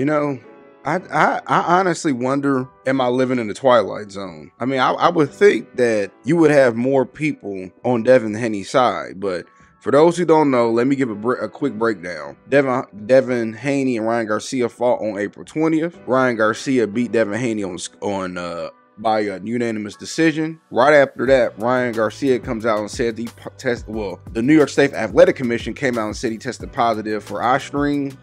You know, I, I, I honestly wonder, am I living in the twilight zone? I mean, I, I would think that you would have more people on Devin Haney's side, but for those who don't know, let me give a, a quick breakdown. Devin Devin Haney and Ryan Garcia fought on April 20th. Ryan Garcia beat Devin Haney on on uh, by a unanimous decision. Right after that, Ryan Garcia comes out and said he test. Well, the New York State Athletic Commission came out and said he tested positive for eye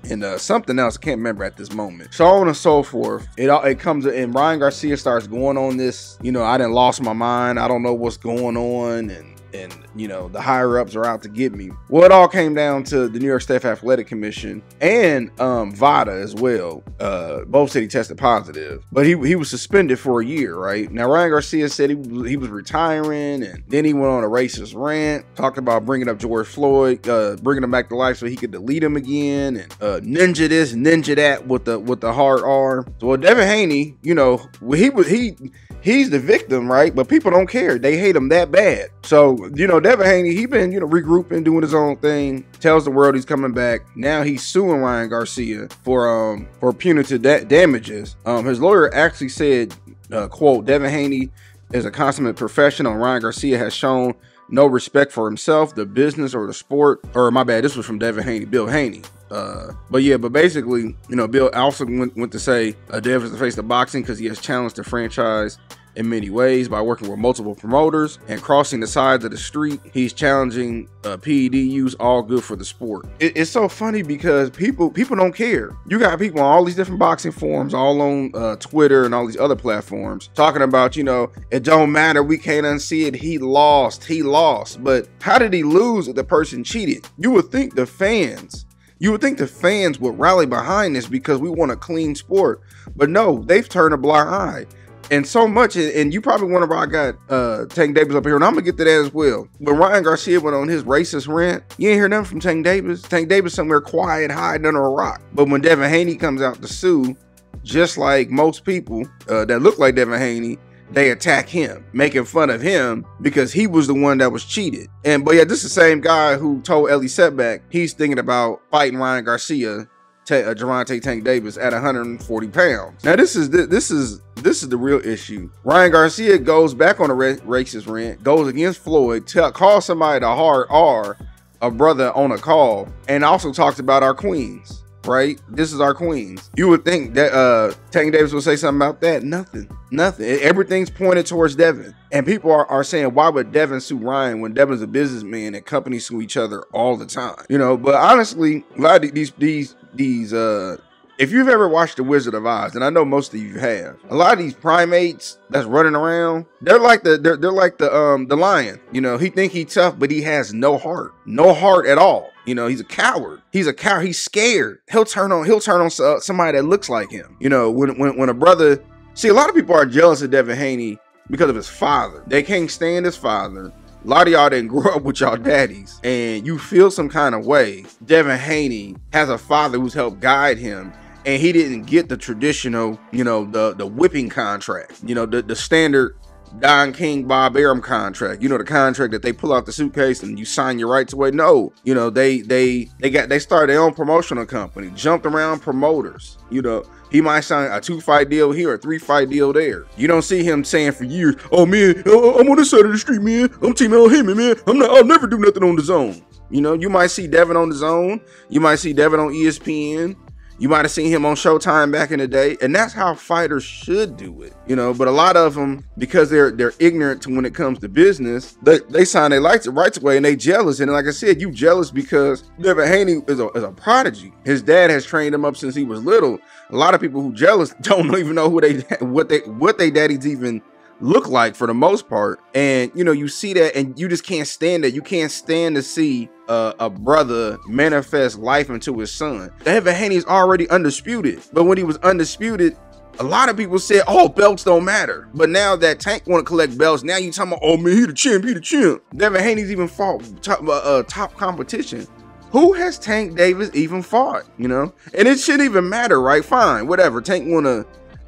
and uh, something else. I can't remember at this moment. So on and so forth. It it comes and Ryan Garcia starts going on this. You know, I didn't lost my mind. I don't know what's going on and and you know the higher ups are out to get me. Well, it all came down to the New York State Athletic Commission and um, VADA as well. Uh, both said he tested positive, but he he was suspended for a year. Right now, Ryan Garcia said he he was retiring, and then he went on a racist rant, talked about bringing up George Floyd, uh, bringing him back to life so he could delete him again, and uh, ninja this, ninja that with the with the hard R. So well, Devin Haney, you know, he was he he's the victim, right? But people don't care. They hate him that bad. So, you know, Devin Haney, he been, you know, regrouping, doing his own thing, tells the world he's coming back. Now he's suing Ryan Garcia for um for punitive da- damages. Um his lawyer actually said, uh, quote, Devin Haney is a consummate professional. Ryan Garcia has shown no respect for himself, the business, or the sport. Or my bad, this was from Devin Haney, Bill Haney. Uh, but yeah, but basically, you know, Bill also went, went to say uh, Dev is the face of boxing because he has challenged the franchise in many ways by working with multiple promoters and crossing the sides of the street. He's challenging uh, PED use, all good for the sport. It, it's so funny because people people don't care. You got people on all these different boxing forums, all on uh, Twitter and all these other platforms, talking about you know it don't matter, we can't unsee it. He lost, he lost. But how did he lose if the person cheated? You would think the fans you would think the fans would rally behind this because we want a clean sport. But no, they've turned a blind eye and so much, and you probably wonder why I got uh, Tank Davis up here, and I'm gonna get to that as well. When Ryan Garcia went on his racist rant, you ain't hear nothing from Tank Davis. Tank Davis somewhere quiet, hiding under a rock. But when Devin Haney comes out to sue, just like most people uh, that look like Devin Haney, they attack him, making fun of him because he was the one that was cheated. And but yeah, this is the same guy who told Elie Seckbach he's thinking about fighting Ryan Garcia uh, Gervonta Tank Davis at 140 pounds. Now this is this is this is the real issue. Ryan Garcia goes back on a racist rant, goes against Floyd, calls somebody the hard R, a brother on a call, and also talks about our queens. Right, this is our queens. You would think that uh Tank Davis would say something about that. Nothing, nothing. Everything's pointed towards Devin, and people are, are saying, why would Devin sue Ryan when Devin's a businessman and companies sue each other all the time? You know, but honestly, a lot of these these these uh if you've ever watched The Wizard of Oz, and I know most of you have, a lot of these primates that's running around, they're like the they're, they're like the um the lion. You know, he think he tough, but he has no heart, no heart at all. You know, he's a coward. He's a coward. He's scared. He'll turn on he'll turn on somebody that looks like him. You know, when when when a brother see a lot of people are jealous of Devin Haney because of his father. They can't stand his father. A lot of y'all didn't grow up with y'all daddies and you feel some kind of way. Devin Haney has a father who's helped guide him and he didn't get the traditional, you know, the the whipping contract, you know, the, the standard Don King, Bob Arum contract. You know, the contract that they pull out the suitcase and you sign your rights away. No, you know, they they they got they started their own promotional company, jumped around promoters. You know, he might sign a two fight deal here, a three fight deal there. You don't see him saying for years, "Oh man, uh, uh, I'm on this side of the street, man. I'm teaming on him, man. I'm not. I'll never do nothing on DAZN." You know, you might see Devin on DAZN. You might see Devin on ESPN. You might have seen him on Showtime back in the day, and that's how fighters should do it, you know. But a lot of them, because they're they're ignorant to when it comes to business, they, they sign their rights rights away and they jealous. And like I said, you jealous because Devin Haney is a, is a prodigy. His dad has trained him up since he was little. A lot of people who jealous don't even know who they what they what they daddies even look like for the most part. And you know, you see that and you just can't stand it. You can't stand to see a brother manifest life into his son. The Devin Haney's already undisputed, but when he was undisputed, a lot of people said, "Oh, belts don't matter." But now that Tank want to collect belts, now you talking about, "Oh man, he the champ, he the champ." Devin Haney's even fought top, uh, uh, top competition. Who has Tank Davis even fought? You know, and it shouldn't even matter, right? Fine, whatever. Tank wanna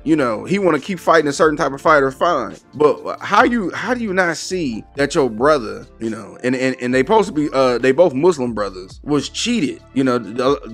you know he want to keep fighting a certain type of fighter fine but how you how do you not see that your brother you know and and, and they supposed to be uh they both muslim brothers was cheated you know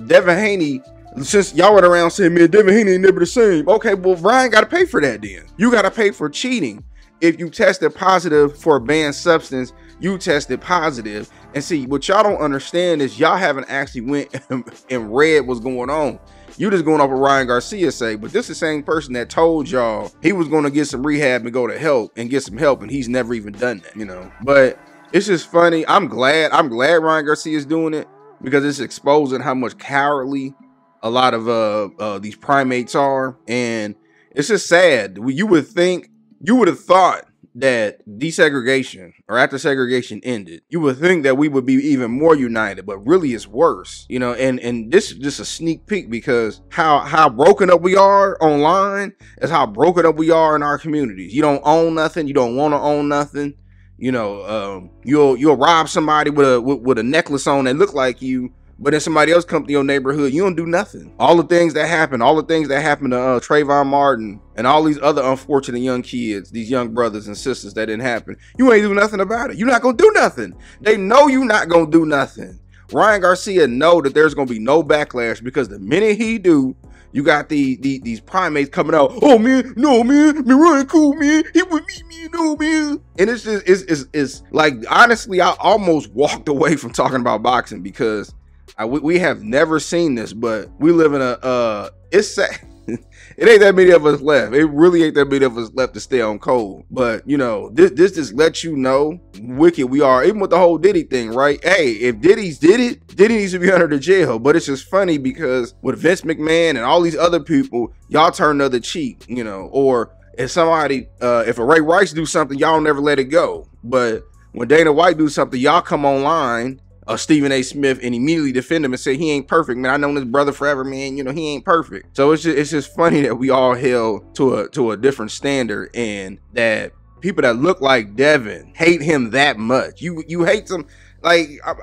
devin haney since y'all went around saying, man, Devin Haney ain't never the same. Okay, well, Ryan got to pay for that then. You got to pay for cheating. If you tested positive for a banned substance, you tested. And see, what y'all don't understand is y'all haven't actually went and read what's going on. You just going off what Ryan Garcia say, but this is the same person that told y'all he was going to get some rehab and go to help and get some help, and he's never even done that, you know. But it's just funny. I'm glad. I'm glad Ryan Garcia is doing it because it's exposing how much cowardly a lot of uh, uh these primates are, and it's just sad. You would think you would have thought that desegregation or after segregation ended, you would think that we would be even more united, but really it's worse, you know. And and this is just a sneak peek because how how broken up we are online is how broken up we are in our communities. You don't own nothing, you don't want to own nothing. You know, um, you'll you'll rob somebody with a with, with a necklace on that look like you, but then somebody else come to your neighborhood, you don't do nothing. All the things that happen, all the things that happened to uh, Trayvon Martin and all these other unfortunate young kids, these young brothers and sisters that didn't happen, you ain't do nothing about it. You're not gonna do nothing. They know you're not gonna do nothing. Ryan Garcia know that there's gonna be no backlash because the minute he do, you got the, the these primates coming out. Oh man, no man, me Ryan cool man. He with me, me no man. And it's just it's, it's it's like honestly, I almost walked away from talking about boxing because I, we, we have never seen this, but we live in a uh it's sad. it ain't that many of us left. It really ain't that many of us left to stay on cold. But you know, this this just lets you know wicked we are. Even with the whole Diddy thing, right? Hey, if Diddy's did it, Diddy needs to be under the jail. But it's just funny because with Vince McMahon and all these other people, y'all turn the other cheek, you know, or if somebody uh if a Ray Rice do something, y'all never let it go. But when Dana White do something, y'all come online uh, Stephen A. Smith and immediately defend him and say he ain't perfect, man. I known his brother forever, man. You know he ain't perfect. So it's just it's just funny that we all held to a to a different standard and that people that look like Devin hate him that much. You you hate some like. I,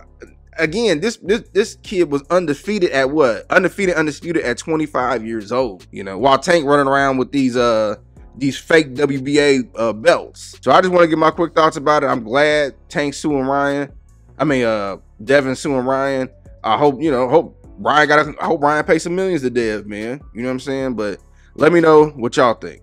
again, this this this kid was undefeated at what? Undefeated, undisputed at 25 years old. You know, while Tank running around with these uh these fake WBA uh, belts. So I just want to get my quick thoughts about it. I'm glad Tank suing Ryan. I mean, uh, Devin suing Ryan. I hope you know. Hope Ryan got. I hope Ryan pays some millions to Dev, man. You know what I'm saying? But let me know what y'all think.